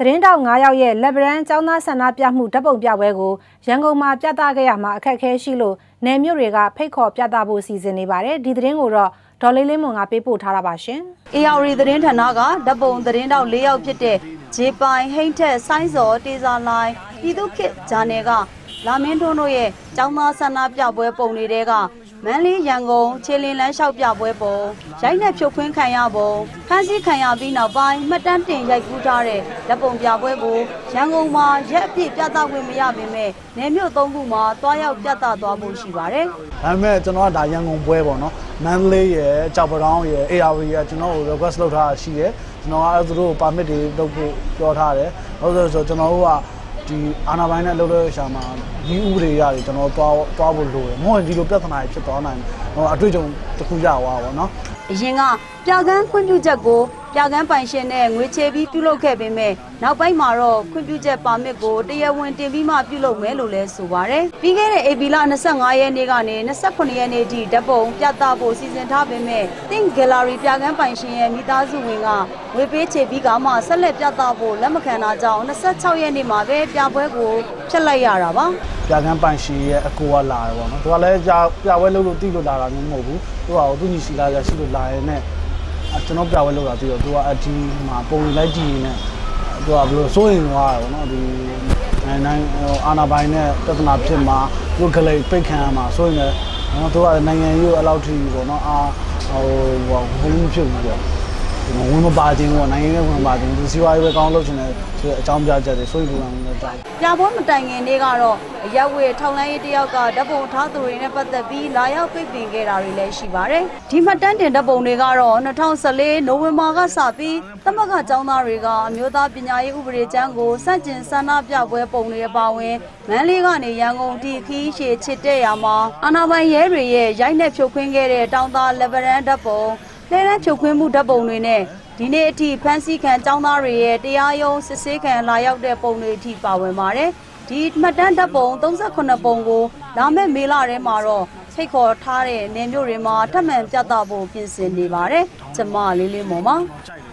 သတင်းတောက်9ယောက်ရဲ့လက်ဗရန်ចောင်းသားဆန္ဒပြမှုဓာတ်ပုံပြပွဲကိုရန်ကုန်မှာပြသခဲ့ရမှာအခက်အခဲရှိလို့နယ်မြို့တွေကဖိတ်ခေါ်ပြသဖို့စီစဉ်နေပါတယ်ဒီသတင်းကိုတော့ဒေါ်လေးလေးမွန်ကပေးပို့ထားတာပါရှင် AR သတင်းဌာနကဓာတ်ပုံသတင်းတောက်၄ယောက်ဖြစ်တဲ့ဂျေပိုင်ဟိမ့်ထက်ဆိုင်းစော်တေဇာလိုင်းပြည်သူခေတ်ဂျာနယ်ကလာမင်းထွန်းတို့ရဲ့ចောင်းသားဆန္ဒပြပွဲပုံတွေက မန်းလေးရန်ကုန်ခြေလင်းလန်းလျှောက်ပြပွဲပုံရိုက်နှက်ဖြုတ်ခွင်းခံရပုံဖမ်းဆီးခံရပြီးနောက်ပိုင်းမှတ်တမ်းတင်ရိုက်ကူးထားတဲ့လက်ပုံပြပွဲကိုရန်ကုန်မှာရက်အပြည့်ပြသခွင့်မရပေမဲ့နေမြို့သုံးခုမှာတွားရောက်ပြသသွားဖို့ရှိပါတယ်ဒါပေမဲ့ကျွန်တော်ကဒါရန်ကုန်ပွဲပေါ့နော်မန္တလေးရယ်ကြောက်ပတောင်းရယ် AR ရယ်ကျွန်တော်ကို request လုပ်ထားတာရှိတယ်ကျွန်တော်ကအဲသူတို့ permit တွေလုပ်ဖို့ပြောထားတယ်ဟုတ်ဆိုဆိုကျွန်တော်တို့က ဒီအာနာပိုင်းနဲ့လုပ်တဲ့ရှာမှာဒီဥပဒေရတယ်ကျွန်တော်သွားသွားဖို့လိုတယ်မဟုတ်ရင်ဒီလိုပြဿနာတွေဖြစ်သွားနိုင်တယ်ဟိုအတွေ့အကြုံတစ်ခုရသွားပါတော့နော်အရင်ကပြကန်းခွင့်ပြုချက်ကို ပြကန်းပိုင်ရှင်နဲ့ငွေချေပြီးပြုလုပ်ခဲ့ပေမဲ့နောက်ပိုင်းမှာတော့ခွင့်ပြုချက်ပါမစ်ကိုတရားဝင်တင်ပြီးမှပြုလုပ်မယ်လို့လဲဆိုပါတယ်။ပြီးခဲ့တဲ့ဧပြီလ25ရက်နေ့ကနေ28ရက်နေ့ထိဓပုံပြသဖို့စီစဉ်ထားပေမဲ့ Think Gallery ပြကန်းပိုင်ရှင်ရဲ့မိသားစုဝင်ကငွေပေးချေပြီးကမှဆက်လက်ပြသဖို့လက်မခံတာကြောင့်26ရက်နေ့မှာပဲပြပွဲကိုဖျက်လိုက်ရတာပါ။ပြကန်းပိုင်ရှင်ရဲ့အကိုကလာတယ်ပေါ့နော်သူကလည်းကြာပြပွဲလုပ်လို့တိလို့လာတာမျိုးမဟုတ်ဘူးသူကသူညီစီလာကြရှိလို့လာရင်နဲ့ ကျွန်တော်ပြပွဲလုပ်တာပြီးတော့သူကအဒီမှာပုံလိုက်ကြည့်နေသူကဘယ်လိုစိုးရင်သွားတယ်ပေါ့နော်ဒီနိုင်နိုင်အာနာပိုင်းနဲ့ပြဿနာဖြစ်မှာသူကလေးပိတ်ခံရမှာစိုးရင်လည်းနော်သူကနိုင်ငံရေးကိုအလောက်ထိပေါ့နော်အာဟိုဟိုဘယ်လိုဖြစ်ဘူးပေါ့ ဝင်မပါခြင်းပေါ့နိုင်ငံရေးဝင်မပါခြင်းဒီစီဝါရေးပဲကောင်းလုပ်ချင်တယ်ဆိုတဲ့အကြောင်းပြချက်တွေစိုးရိမ်ပူပန်မှုတွေတောင်းပြပွဲမတိုင်ခင်နေ့ကတော့အရက်ဝေထောင်လိုင်းရေးတယောက်ကဓပုံထားသူတွေနဲ့ပတ်သက်ပြီးလာရောက်ပြပင်ခဲ့တာတွေလည်းရှိပါတယ်။ဒီမှတ်တမ်းတင်ဓပုံတွေကတော့2014နိုဝင်ဘာကစပြီးသမဂကျောင်းသားတွေကအမျိုးသားပညာရေးဥပဒေကျမ်းကိုစန့်ကျင်ဆန္ဒပြပွဲပုံတွေအပါအဝင်မန်းလေးကနေရန်ကုန်ထိခီးရှည်ချစ်တဲ့ရာမှာအာနာပိုင်ရဲတွေရဲ့ရိုက်နှက်ဖြုတ်ခွင်းခဲ့တဲ့တောင်သားလက်ဗရန်ဓပုံ လဲလန်းဖြုတ်ခွင်းမှုဓပုံတွေနဲ့ဒီနေ့အထိဖမ်းဆီးခံចောင်းသားတွေရဲ့တရားရုံးစစ်ဆေးခံလာရောက်တဲ့ပုံတွေအထိပါဝင်ပါတယ်။ဒီမှတ်တမ်းဓာတ်ပုံ38ပုံကိုလာမယ့်မေလထဲမှာတော့ဖိတ်ခေါ်ထားတဲ့နေမျိုးတွေမှာထပ်မံပြသဖို့ပြင်ဆင်နေပါတယ်။ကျမလေးလေးမော်ပါ။